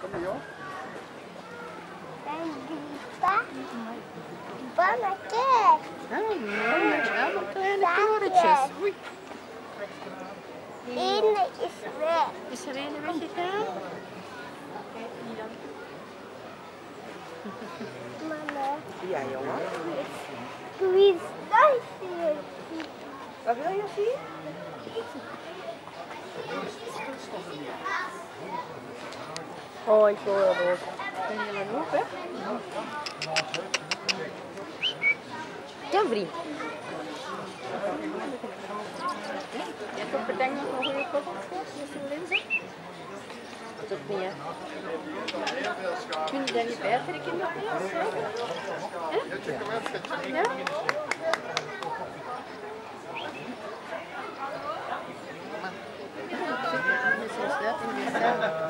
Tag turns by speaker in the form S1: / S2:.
S1: Kom maar, joh.
S2: Diepa. Banna kijk.
S3: Oh. Allemaal kleine torentjes. Oei,
S2: Ene is weg.
S3: is er een weggegaan?
S2: Mama.
S4: Ja, jongen.
S2: Wie is dat hier?
S4: Wat wil je zien?
S3: Hebt ook nog een op met zijn linzen? Dat ook niet, hè? Kun je daar niet bij trekken met die? Ja?